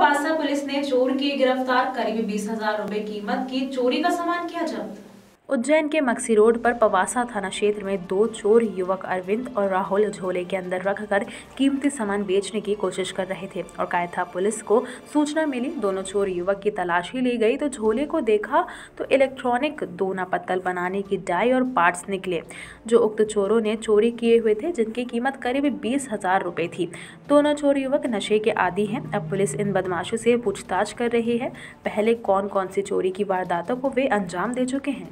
Pawasa police ने चोर की गिरफ़्तार करीब बीस हज़ार रूपए कीमत की चोरी का सामान किया जब्त। उज्जैन के मक्सी रोड पर पवासा थाना क्षेत्र में दो चोर युवक अरविंद और राहुल झोले के अंदर रखकर कीमती सामान बेचने की कोशिश कर रहे थे और कायथा पुलिस को सूचना मिली, दोनों चोर युवक की तलाशी ली गई तो झोले को देखा तो इलेक्ट्रॉनिक दोना पत्तल बनाने की डाई और पार्ट्स निकले, जो उक्त चोरों ने चोरी किए हुए थे, जिनकी कीमत करीब बीस हज़ार रुपये थी। दोनों चोर युवक नशे के आदि हैं, अब पुलिस इन बदमाशों से पूछताछ कर रही है। पहले कौन कौन सी चोरी की वारदातों को वे अंजाम दे चुके हैं?